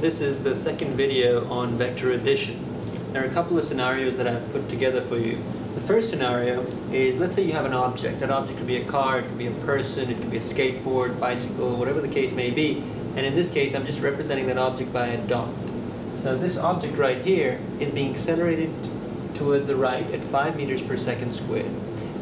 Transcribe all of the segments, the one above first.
This is the second video on vector addition. There are a couple of scenarios that I've put together for you. The first scenario is, let's say you have an object. That object could be a car, it could be a person, it could be a skateboard, bicycle, whatever the case may be. And in this case, I'm just representing that object by a dot. So this object right here is being accelerated towards the right at 5 meters per second squared.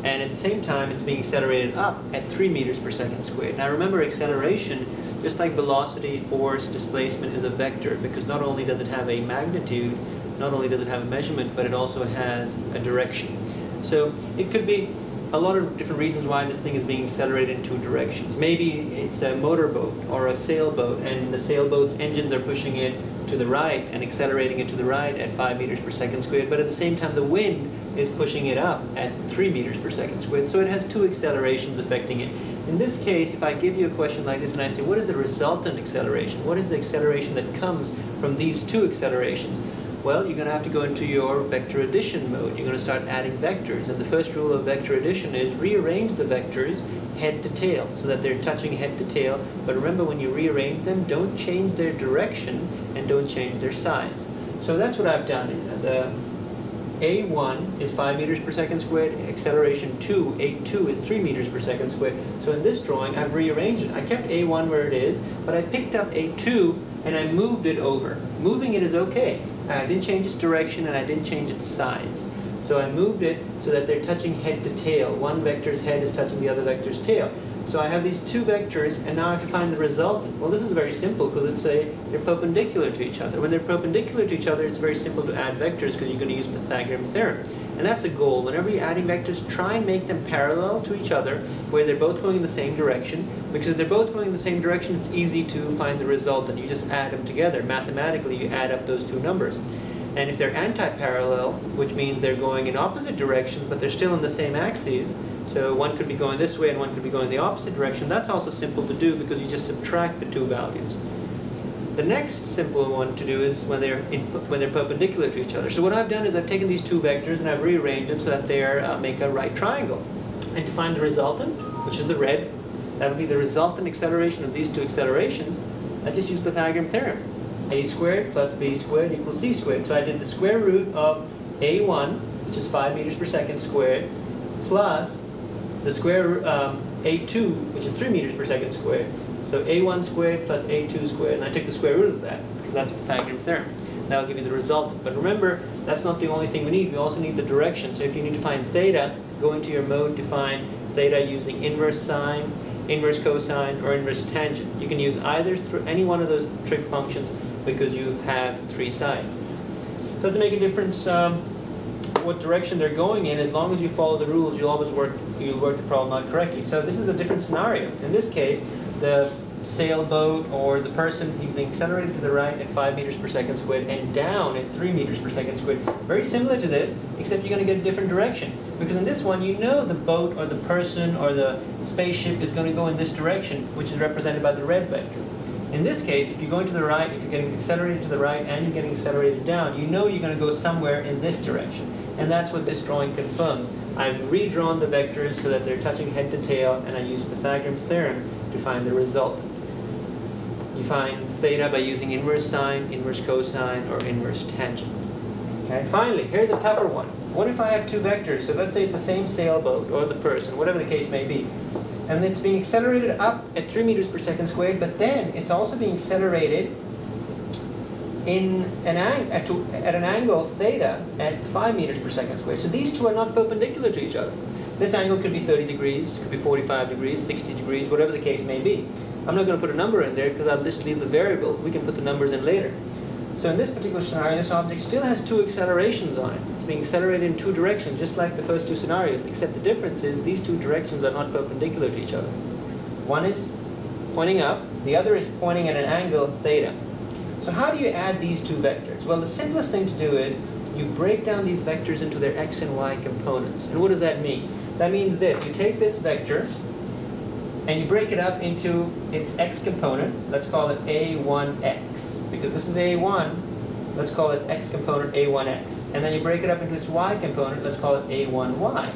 And at the same time, it's being accelerated up at 3 meters per second squared. Now remember, acceleration, just like velocity, force, displacement, is a vector because not only does it have a magnitude, not only does it have a measurement, but it also has a direction. So it could be a lot of different reasons why this thing is being accelerated in two directions. Maybe it's a motorboat or a sailboat, and the sailboat's engines are pushing it to the right and accelerating it to the right at 5 meters per second squared, but at the same time the wind is pushing it up at 3 meters per second squared. So it has two accelerations affecting it. In this case, if I give you a question like this and I say, what is the resultant acceleration? What is the acceleration that comes from these two accelerations? Well, you're going to have to go into your vector addition mode. You're going to start adding vectors. And the first rule of vector addition is rearrange the vectors head to tail so that they're touching head to tail. But remember, when you rearrange them, don't change their direction and don't change their size. So that's what I've done. The a1 is 5 meters per second squared, acceleration 2, A2 is 3 meters per second squared. So in this drawing, I've rearranged it. I kept A1 where it is, but I picked up A2 and I moved it over. Moving it is okay. I didn't change its direction and I didn't change its size. So I moved it so that they're touching head to tail. One vector's head is touching the other vector's tail. So I have these two vectors, and now I have to find the resultant. Well, this is very simple because it's a they're perpendicular to each other. When they're perpendicular to each other, it's very simple to add vectors because you're going to use Pythagorean theorem. And that's the goal. Whenever you're adding vectors, try and make them parallel to each other, where they're both going in the same direction. Because if they're both going in the same direction, it's easy to find the resultant. You just add them together. Mathematically, you add up those two numbers. And if they're anti-parallel, which means they're going in opposite directions, but they're still in the same axes, so one could be going this way and one could be going the opposite direction, that's also simple to do because you just subtract the two values. The next simple one to do is when they're, in, when they're perpendicular to each other. So what I've done is I've taken these two vectors and I've rearranged them so that they uh, make a right triangle. And to find the resultant, which is the red, that would be the resultant acceleration of these two accelerations, I just use Pythagorean theorem a squared plus b squared equals c squared. So I did the square root of a1, which is 5 meters per second squared, plus the square um, a2, which is 3 meters per second squared. So a1 squared plus a2 squared, and I took the square root of that, because that's a Pythagorean theorem. That'll give you the resultant. But remember, that's not the only thing we need. We also need the direction. So if you need to find theta, go into your mode to find theta using inverse sine, inverse cosine, or inverse tangent. You can use either through any one of those trig functions because you have three sides. Doesn't make a difference um, what direction they're going in, as long as you follow the rules, you'll always work, you'll work the problem out correctly. So this is a different scenario. In this case, the sailboat or the person, he's being accelerated to the right at 5 meters per second squared and down at 3 meters per second squared. Very similar to this, except you're going to get a different direction. Because in this one, you know the boat or the person or the spaceship is going to go in this direction, which is represented by the red vector. In this case, if you're going to the right, if you're getting accelerated to the right and you're getting accelerated down, you know you're going to go somewhere in this direction. And that's what this drawing confirms. I've redrawn the vectors so that they're touching head to tail, and I use Pythagorean theorem to find the result. You find theta by using inverse sine, inverse cosine, or inverse tangent. Okay. Finally, here's a tougher one. What if I have two vectors? So let's say it's the same sailboat or the person, whatever the case may be and it's being accelerated up at 3 meters per second squared, but then it's also being accelerated in an at, at, an angle theta at 5 meters per second squared. So these two are not perpendicular to each other. This angle could be 30 degrees, could be 45 degrees, 60 degrees, whatever the case may be. I'm not going to put a number in there because I'll just leave the variable. We can put the numbers in later. So in this particular scenario, this object still has two accelerations on it. It's being accelerated in two directions, just like the first two scenarios, except the difference is these two directions are not perpendicular to each other. One is pointing up, the other is pointing at an angle theta. So how do you add these two vectors? Well, the simplest thing to do is you break down these vectors into their x and y components. And what does that mean? That means this. You take this vector, and you break it up into its x component. Let's call it a1x. Because this is a1, let's call its x component a1x. And then you break it up into its y component, let's call it a1y.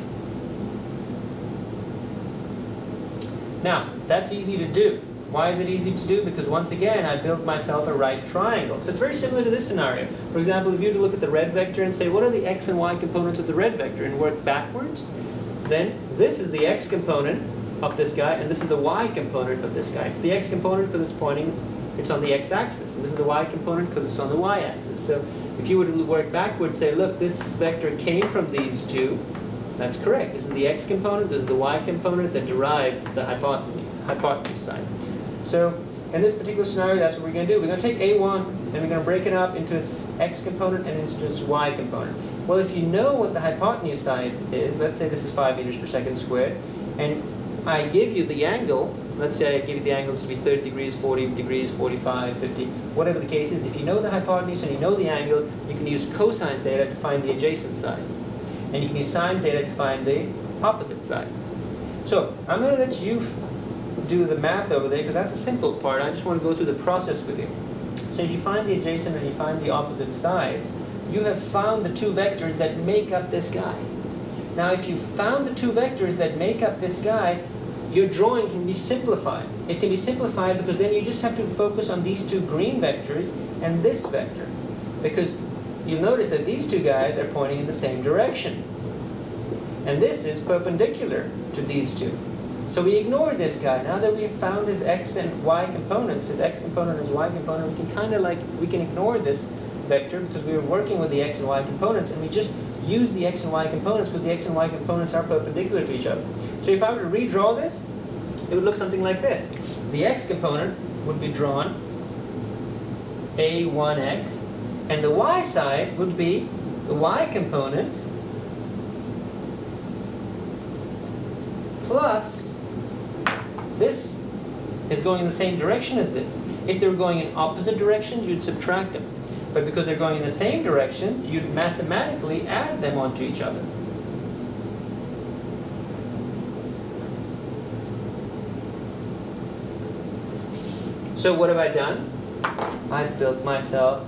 Now, that's easy to do. Why is it easy to do? Because once again, I built myself a right triangle. So it's very similar to this scenario. For example, if you were to look at the red vector and say, what are the x and y components of the red vector, and work backwards, then this is the x component of this guy, and this is the y component of this guy. It's the x component because it's pointing, it's on the x-axis, and this is the y component because it's on the y-axis. So if you were to work backwards, say, look, this vector came from these two, that's correct. This is the x component, this is the y component that derived the hypotenuse, hypotenuse side. So in this particular scenario, that's what we're going to do. We're going to take A1 and we're going to break it up into its x component and into its y component. Well, if you know what the hypotenuse side is, let's say this is 5 meters per second squared, and I give you the angle, let's say I give you the angles to be 30 degrees, 40 degrees, 45, 50, whatever the case is, if you know the hypotenuse and you know the angle, you can use cosine theta to find the adjacent side. And you can use sine theta to find the opposite side. So I'm going to let you do the math over there because that's a simple part. I just want to go through the process with you. So if you find the adjacent and you find the opposite sides, you have found the two vectors that make up this guy. Now if you found the two vectors that make up this guy, your drawing can be simplified. It can be simplified because then you just have to focus on these two green vectors and this vector. Because you'll notice that these two guys are pointing in the same direction. And this is perpendicular to these two. So we ignore this guy. Now that we've found his x and y components, his x component and his y component, we can kind of like, we can ignore this vector because we were working with the x and y components and we just use the x and y components because the x and y components are perpendicular to each other. So if I were to redraw this, it would look something like this. The x component would be drawn a1x, and the y side would be the y component plus this is going in the same direction as this. If they were going in opposite directions, you'd subtract them. But because they're going in the same direction, you'd mathematically add them onto each other. So what have I done? I've built myself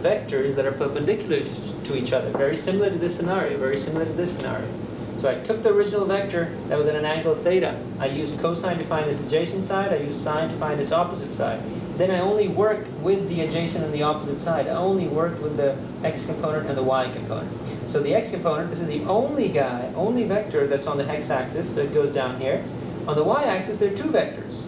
vectors that are perpendicular to, each other, very similar to this scenario, very similar to this scenario. So I took the original vector that was at an angle theta. I used cosine to find its adjacent side. I used sine to find its opposite side. Then I only worked with the adjacent and the opposite side. I only worked with the x component and the y component. So the x component, this is the only guy, only vector that's on the x-axis, so it goes down here. On the y-axis, there are two vectors.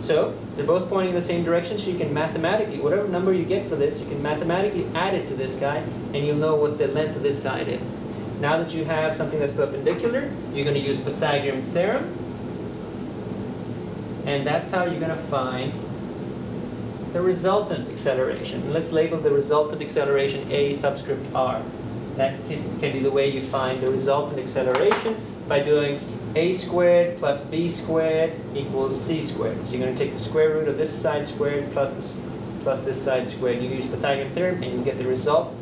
So they're both pointing in the same direction, so you can mathematically, whatever number you get for this, you can mathematically add it to this guy, and you'll know what the length of this side is. Now that you have something that's perpendicular, you're going to use Pythagorean theorem. And that's how you're going to find the resultant acceleration. And let's label the resultant acceleration A subscript r. That can, can be the way you find the resultant acceleration by doing a squared plus b squared equals c squared. So you're going to take the square root of this side squared plus this, plus this side squared. You use Pythagorean theorem and you get the result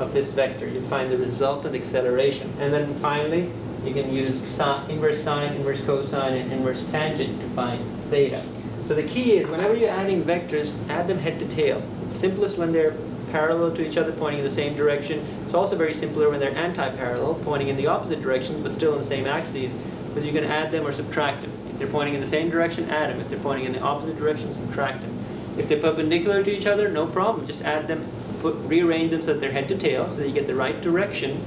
of this vector. You find the resultant acceleration. And then finally, you can use inverse sine, inverse cosine, and inverse tangent to find theta. So the key is whenever you're adding vectors, add them head to tail. It's simplest when they're parallel to each other, pointing in the same direction. It's also very simpler when they're anti-parallel, pointing in the opposite directions, but still in the same axes, because you can add them or subtract them. If they're pointing in the same direction, add them. If they're pointing in the opposite direction, subtract them. If they're perpendicular to each other, no problem. Just add them put, rearrange them so that they're head to tail, so that you get the right direction,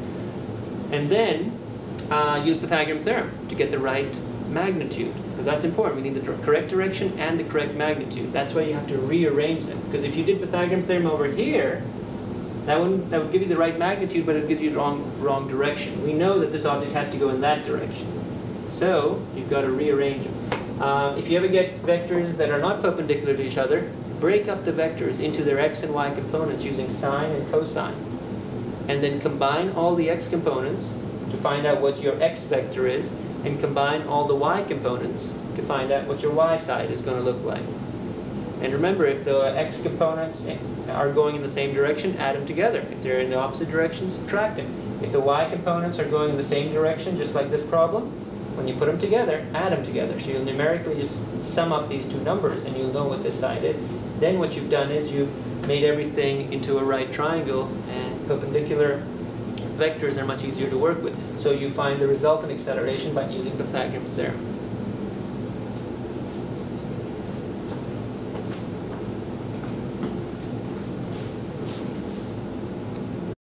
and then uh, use Pythagorean theorem to get the right magnitude, because that's important. We need the correct direction and the correct magnitude. That's why you have to rearrange them, because if you did Pythagorean theorem over here, that would that would give you the right magnitude, but it would give you the wrong, wrong direction. We know that this object has to go in that direction. So you've got to rearrange them. Uh, if you ever get vectors that are not perpendicular to each other, break up the vectors into their x and y components using sine and cosine. And then combine all the x components to find out what your x vector is, and combine all the y components to find out what your y side is going to look like. And remember, if the x components are going in the same direction, add them together. If they're in the opposite direction, subtract them. If the y components are going in the same direction, just like this problem, when you put them together, add them together. So you'll numerically just sum up these two numbers and you'll know what this side is. Then what you've done is you've made everything into a right triangle and perpendicular vectors are much easier to work with. So you find the resultant acceleration by using Pythagorean theorem.